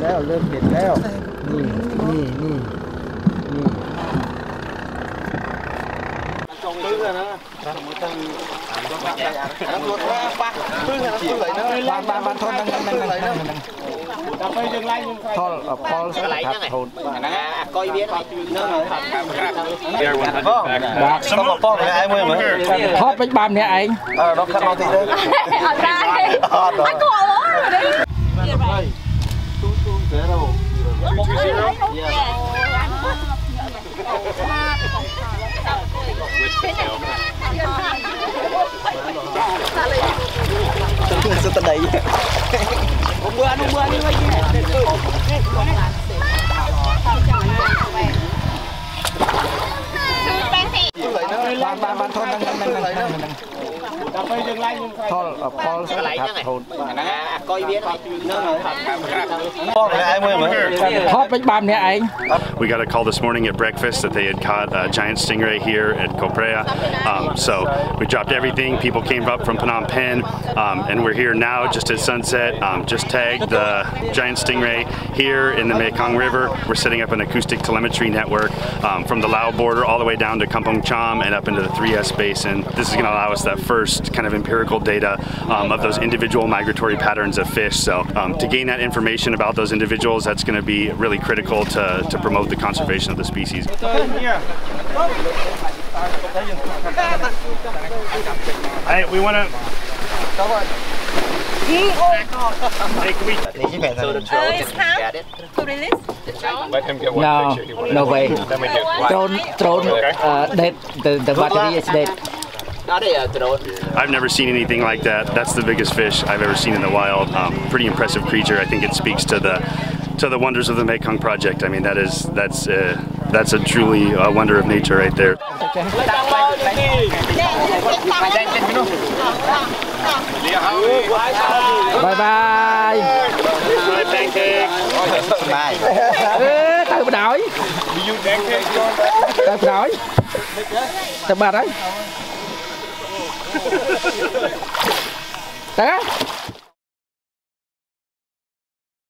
แล้วเริ่มเห็นแล้ว นี่นี่นี่นี่ พึ่งอะนะตำรวจว่าปักพึ่งอะพึ่งไหลนะ บ้านบ้านบ้านทนนั่งนั่งนั่งนั่งนั่งนั่ง จะไปยังไงยังไง ทอลเอ่อพอลสกัดทน coi biết nó rồi บ้า sao mà po này ai mới mà ทอดไปบ้านเนี่ยเอง ờ nó khăn nó thì đấy ở đây ờ đó sao tao đẩyพึ่งไหลนะ บ้านบ้านบ้านทนนั่ We got a call this morning at breakfast that they had caught a giant stingray here at Koh Preah. Um, so we dropped everything. People came up from Phnom Penh, um, and we're here now just at sunset. Um, just tagged the giant stingray here in the Mekong River. We're setting up an acoustic telemetry network um, from the Lao border all the way down to Kampong Cham and up into the 3S basin. This is going to allow us that first kind of empirical data um, of those individual migratory patterns of fish. So um, to gain that information about those individuals, that's going to be really critical to, to promote the conservation of the species. Hey, we want to. Hey, can we này với mẹ thằng Uh, it's time to release the drone. Let him get one no picture. He no way Then we do one. drone drone uh, dead the the battery is dead I've never seen anything like that. That's the biggest fish I've ever seen in the wild. Um, pretty impressive creature. I think it speaks to the to the wonders of the Mekong Project. I mean, that is that's uh, that's a truly a wonder of nature right there. Bye bye. ដ